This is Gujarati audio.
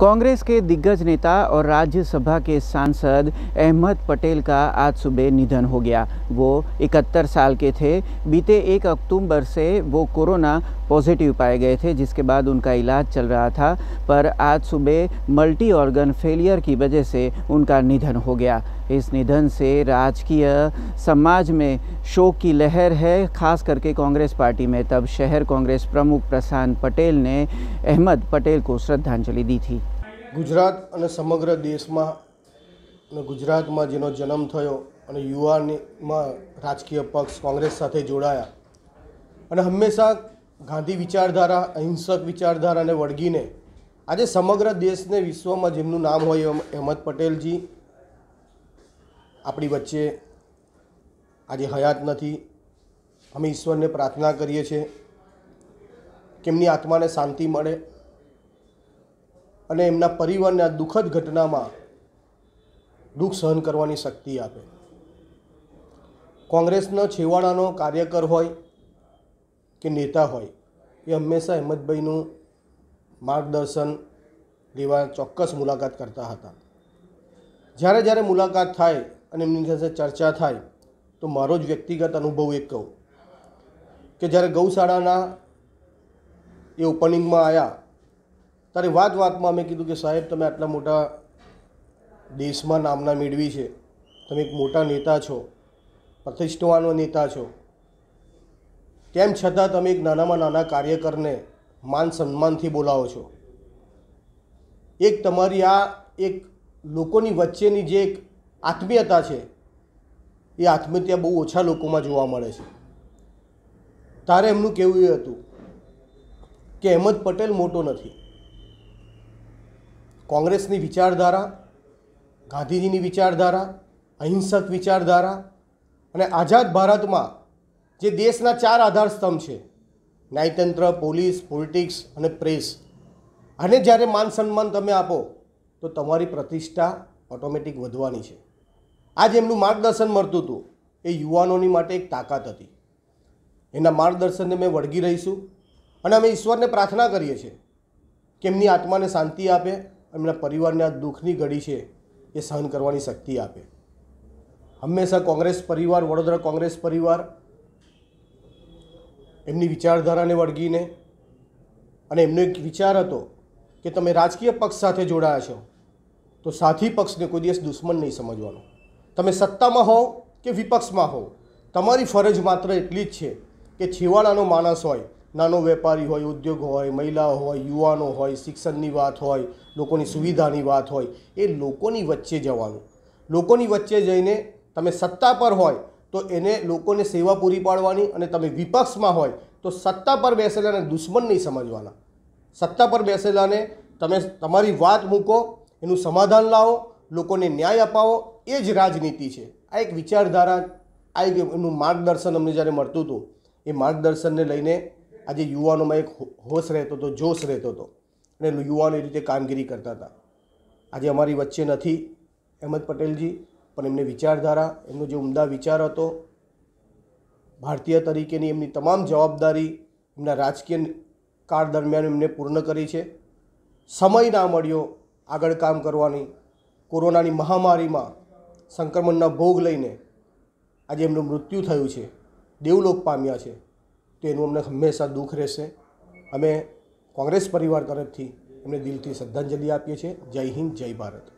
कांग्रेस के दिग्गज नेता और राज्यसभा के सांसद अहमद पटेल का आज सुबह निधन हो गया। वो इकहत्तर साल के थे। बीते एक अक्टूबर से वो कोरोना पॉजिटिव पाए गए थे, जिसके बाद उनका इलाज चल रहा था, पर आज सुबह मल्टी ऑर्गन फेलियर की वजह से उनका निधन हो गया। इस निधन से राजकीय समाज में शोक की लहर है, खास करके कांग्रेस पार्टी में। तब शहर कांग्रेस प्रमुख प्रशांत पटेल ने अहमद पटेल को श्रद्धांजलि दी थी। ગુજરાત અને સમગ્ર દેશમાં અને ગુજરાતમાં જેનો જન્મ થયો અને યુવાનીમાં રાજકીય પક્ષ કોંગ્રેસ સાથે જોડાયા અને હંમેશા ગાંધી વિચારધારા, અહિંસક વિચારધારાને વળગીને આજે સમગ્ર દેશને વિશ્વમાં જેમનું નામ હોય એમ, અહેમદ પટેલજી આપણી વચ્ચે આજે હયાત નથી. અમે ઈશ્વરને પ્રાર્થના કરીએ છીએ કે એમની આત્માને શાંતિ મળે. અને એમના પરિવારને આ દુઃખદ ઘટનામાં દુઃખ સહન કરવાની શક્તિ આપે. કોંગ્રેસનો છેવાડાનો કાર્યકર હોય કે નેતા હોય, એ હંમેશા અહેમદભાઈનું માર્ગદર્શન લેવા ચોક્કસ મુલાકાત કરતા હતા. જ્યારે જ્યારે મુલાકાત થાય અને એમની સાથે ચર્ચા થાય, તો મારો જ વ્યક્તિગત અનુભવ એક કહું કે જ્યારે ગૌશાળાના એ ઓપનિંગમાં આવ્યા ત્યારે વાત વાતમાં અમે કીધું કે સાહેબ, તમે આટલા મોટા દેશમાં નામના મેળવી છે. તમે એક મોટા નેતા છો, પ્રતિષ્ઠવાનો નેતા છો. તેમ છતાં તમે એક નાનામાં નાના કાર્યકરને માન સન્માનથી બોલાવો છો. એક તમારી આ એક લોકોની વચ્ચેની જે એક આત્મીયતા છે, એ આત્મીયતા બહુ ઓછા લોકોમાં જોવા મળે છે. તારે એમનું કહેવું એ હતું? કે અહેમદ પટેલ મોટો નથી. કોંગ્રેસની વિચારધારા, ગાંધીજીની વિચારધારા, અહિંસક વિચારધારા અને આઝાદ ભારતમાં જે દેશના ચાર આધાર સ્તંભ છે, ન્યાયતંત્ર, પોલીસ, પોલિટિક્સ અને પ્રેસ, આને જ્યારે માન સન્માન તમે આપો, તો તમારી પ્રતિષ્ઠા ઓટોમેટિક વધવાની છે. આજ એમનું માર્ગદર્શન મળતું હતું, એ યુવાનોની માટે એક તાકાત હતી. એના માર્ગદર્શનને મેં વળગી રહીશું અને અમે ઈશ્વરને પ્રાર્થના કરીએ છીએ કે એમની આત્માને શાંતિ આપે એમના પરિવારને આ દુઃખની ઘડી છે એ સહન કરવાની શક્તિ આપે. હંમેશા કોંગ્રેસ પરિવાર, વડોદરા કોંગ્રેસ પરિવાર એમની વિચારધારાને વળગીને અને એમનો એક વિચાર હતો કે તમે રાજકીય પક્ષ સાથે જોડાયા છો, તો સાથી પક્ષને કોઈ દિવસ દુશ્મન નહીં સમજવાનો. તમે સત્તામાં હો કે વિપક્ષમાં હો તમારી ફરજ માત્ર એટલી જ છે કે છેવાડાનો માણસ હોય નાનો વેપારી હોય, ઉદ્યોગ હોય, મહિલાઓ હોય, યુવાનો હોય, શિક્ષણની વાત હોય, લોકોની સુવિધાની વાત હોય, એ લોકોની વચ્ચે જવાનું. લોકોની વચ્ચે જઈને તમે સત્તા પર હોય, તો એને લોકોને સેવા પૂરી પાડવાની અને તમે વિપક્ષમાં હોય, તો સત્તા પર બેસેલાને દુશ્મન નહીં સમજવાના. સત્તા પર બેસેલાને તમે તમારી વાત મૂકો, એનું સમાધાન લાવો, લોકોને ન્યાય અપાવો, એ જ રાજનીતિ છે. આ એક વિચારધારા, આ એક એમનું માર્ગદર્શન અમને જ્યારે મળતું હતું, એ માર્ગદર્શનને લઈને આજે યુવાનોમાં એક હોશ રહેતો હતો, જોશ રહેતો હતો. અને યુવાનો એ રીતે કામગીરી કરતા હતા. આજે અમારી વચ્ચે નથી અહેમદ પટેલજી, પણ એમને વિચારધારા, એમનો જે ઉમદા વિચાર હતો, ભારતીય તરીકેની એમની તમામ જવાબદારી એમના રાજકીય કાળ દરમિયાન એમને પૂર્ણ કરી છે. સમય ના મળ્યો આગળ કામ કરવાની. કોરોનાની મહામારીમાં સંક્રમણના ભોગ લઈને આજે એમનું મૃત્યુ થયું છે. દેવલોક પામ્યા છે. તો એનું અમને હંમેશા દુઃખ રહેશે. અમે કોંગ્રેસ પરિવાર તરફથી એમને દિલથી શ્રદ્ધાંજલિ આપીએ છીએ. જય હિન્દ, જય ભારત.